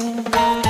Música